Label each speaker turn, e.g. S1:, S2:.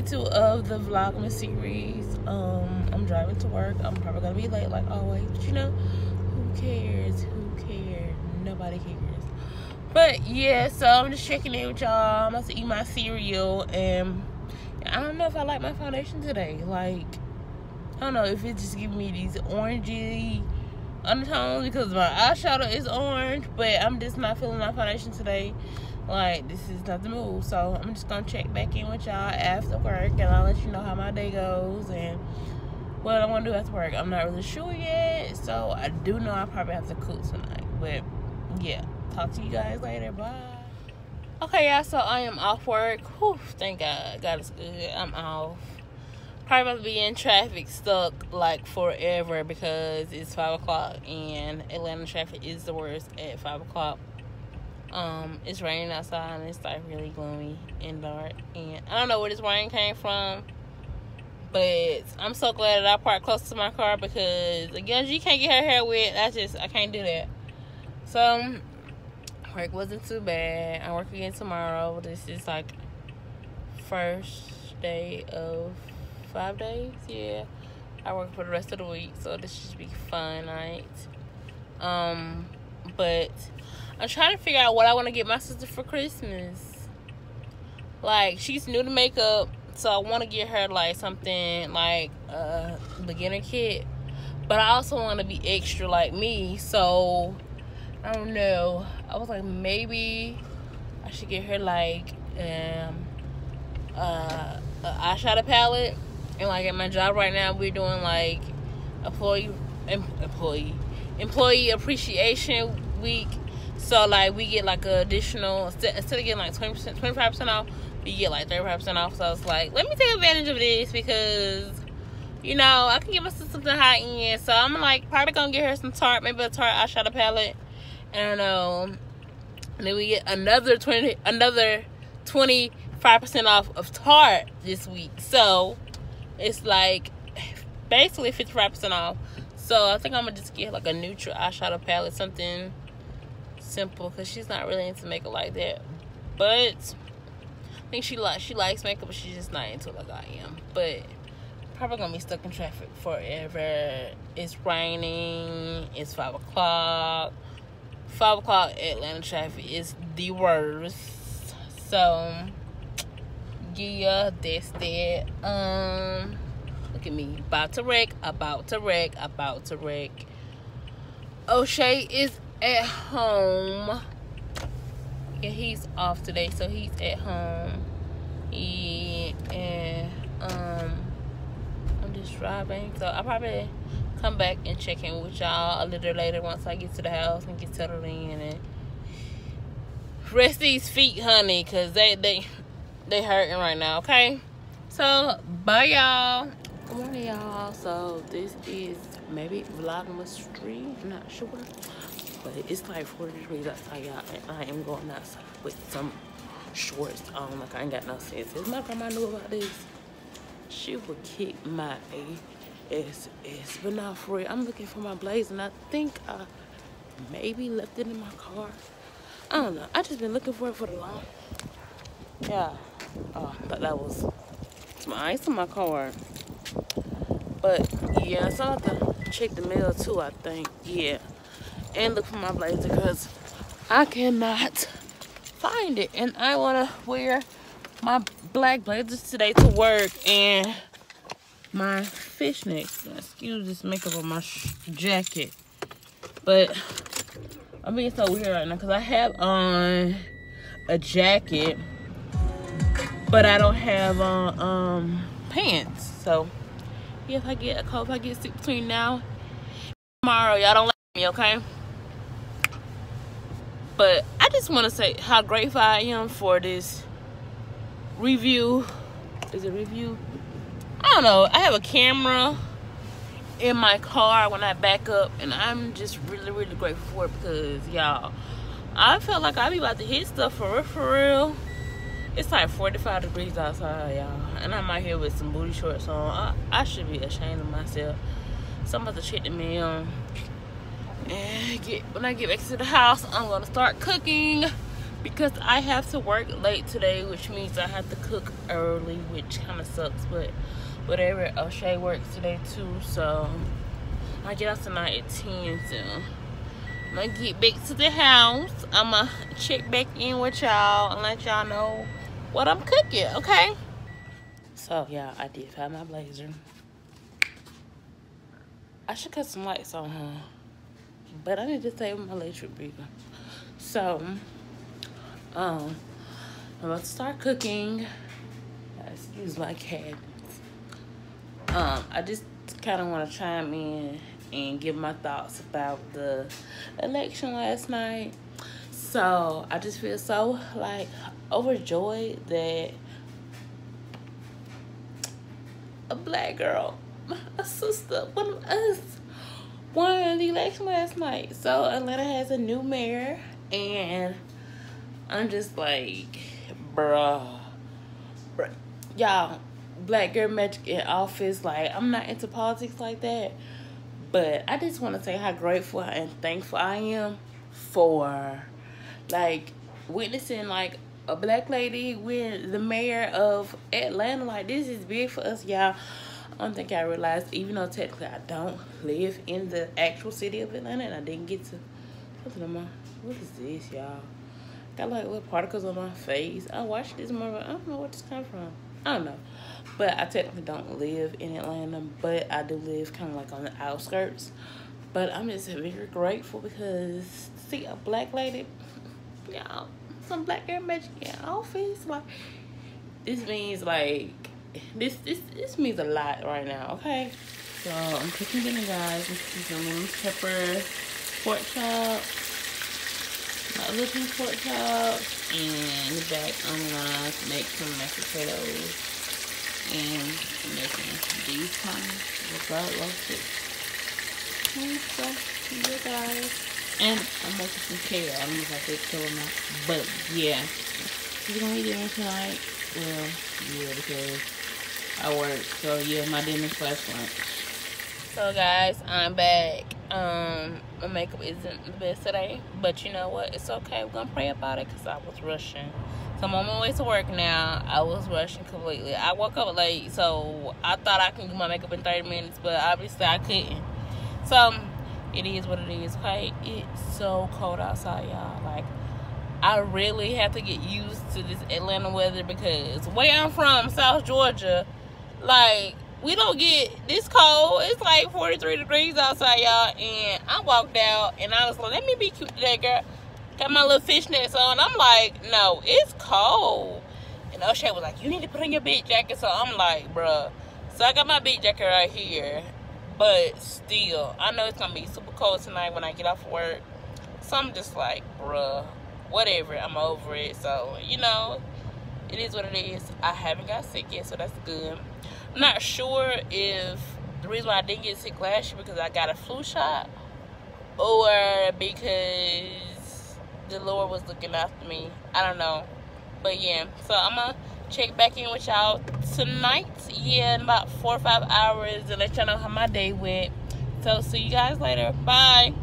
S1: the vlogmas series. Um, I'm driving to work. I'm probably gonna be late like always. But you know, who cares? Who cares? Nobody cares. But yeah, so I'm just checking in with y'all. I'm about to eat my cereal and I don't know if I like my foundation today. Like, I don't know if it's just giving me these orangey undertones because my eyeshadow is orange, but I'm just not feeling my foundation today. Like, this is not the move. So, I'm just to check back in with y'all after work and I'll let you know how my day goes and what I want to do after work. I'm not really sure yet. So, I do know I probably have to cook tonight. But, yeah. Talk to you guys later. Bye. Okay, y'all, so I am off work. Whew, thank God. God is good. I'm off. Probably about to be in traffic stuck like forever because it's 5 o'clock and Atlanta traffic is the worst at 5 o'clock. Um, it's raining outside and it's like really gloomy and dark. And I don't know where this rain came from. But I'm so glad that I parked close to my car because again, you can't get her hair wet. I just I can't do that. So work wasn't too bad. I work again tomorrow. This is like first day of five days. Yeah, I work for the rest of the week, so this should be fun night. Um, but I'm trying to figure out what I want to get my sister for Christmas. Like she's new to makeup, so I want to get her like something like a beginner kit. But I also want to be extra like me, so I don't know. I was like, maybe I should get her like um uh an eyeshadow palette. And like at my job right now, we're doing like employee em, employee employee appreciation week. So like we get like a additional instead of getting like twenty percent, twenty five percent off, we get like thirty five percent off. So I was like, let me take advantage of this because you know I can give us something high end. So I'm like probably gonna get her some Tarte, maybe a Tarte eyeshadow palette I don't know. and then we get another 20 another 25% off of Tarte this week. So it's like basically 55% off. So I think I'm gonna just get like a neutral eyeshadow palette, something simple, cause she's not really into makeup like that. But I think she likes she likes makeup, but she's just not into it like I am. But probably gonna be stuck in traffic forever. It's raining. It's five o'clock five o'clock Atlanta traffic is the worst. So yeah, that's that. Um look at me. About to wreck, about to wreck, about to wreck. O'Shea is at home. Yeah, he's off today, so he's at home. Yeah, and um I'm just driving. So I'll probably come back and check in with y'all a little later once I get to the house and get settled in and rest these feet, honey, cause they they they hurting right now. Okay, so bye y'all. Good morning, y'all. So this is maybe Vlogmas Street. I'm not sure, but it's like 40 degrees outside, y'all, and I am going outside with some shorts on. Like I ain't got no sense. If my grandma knew about this, she would kick my ass it's not for it. I'm looking for my blaze and I think I maybe left it in my car. I don't know. I just been looking for it for the long. Yeah. Oh, but that was some ice in my car. But yeah, so I have to check the mail too, I think. Yeah. And look for my blazer because I cannot find it. And I wanna wear my black blazers today to work and my fishnets. Excuse this makeup on my jacket. But I'm being so weird right now because I have on a jacket, but I don't have on um, pants. So if I get a cold, if I get sick between now tomorrow, y'all don't let me, okay? But I just want to say how grateful I am for this review. Is it review? I don't know. I have a camera in my car when I back up, and I'm just really, really grateful for it because y'all, I felt like I be about to hit stuff for real, for real. It's like 45 degrees outside, y'all, and I'm out here with some booty shorts on. I, I should be ashamed of myself. So I'm about. And get when I get back to the house, I'm gonna start cooking because I have to work late today, which means I have to cook early, which kind of sucks, but whatever. O'Shea works today too, so I get out tonight at 10, so I'm gonna get back to the house. I'm gonna check back in with y'all and let y'all know what I'm cooking, okay? So, yeah, I did find my blazer. I should cut some lights on, huh? But I need to save my electric bill. So, um, I'm about to start cooking. Excuse my cat. Um, I just kind of want to chime in and give my thoughts about the election last night. So I just feel so like overjoyed that a black girl, a sister, one of us, won the election last night. So Atlanta has a new mayor, and I'm just like, bruh, bruh. y'all, black girl magic in office. Like I'm not into politics like that, but I just want to say how grateful and thankful I am for like witnessing like a black lady win the mayor of Atlanta. Like this is big for us, y'all. I don't think I realized, even though technically I don't live in the actual city of Atlanta, and I didn't get to. What is this, y'all? Got like little particles on my face. I watched this movie. I don't know where this come from. I don't know. But I technically don't live in Atlanta, but I do live kind of like on the outskirts. But I'm just very grateful because see a black lady, y'all, some black girl magic in office. Like this means like this this this means a lot right now. Okay, so I'm cooking dinner, guys. This is some lemon pepper pork chop. My little pork chop, and in the back I'm gonna make some mashed potatoes and making these of garlic roasted. And so, you guys. And I'm making some kale. I don't know if I did kill or not. But, yeah. We're to eat dinner tonight. Well, yeah, because I work. So, yeah, my dinner slash lunch. So, guys, I'm back. Um, my makeup isn't the best today. But you know what? It's okay. We're to pray about it because I was rushing. So I'm on my way to work now. I was rushing completely. I woke up late, so I thought I could do my makeup in 30 minutes, but obviously I couldn't. So it is what it is. Okay, it's so cold outside, y'all. Like I really have to get used to this Atlanta weather because where I'm from, South Georgia, like we don't get this cold. It's like 43 degrees outside, y'all. And I walked out and I was like, let me be cute today, girl. Got my little fishnets on. I'm like, no, it's cold. And O'Shea was like, you need to put on your big jacket. So I'm like, bruh. So I got my big jacket right here. But still, I know it's going to be super cold tonight when I get off work. So I'm just like, bruh, whatever. I'm over it. So, you know, it is what it is. I haven't got sick yet, so that's good. I'm not sure if the reason why I didn't get sick last year because I got a flu shot or because the Lord was looking after me. I don't know. But yeah, so I'm going to check back in with y'all tonight. Yeah, in about four or five hours and let y'all know how my day went. So see you guys later. Bye.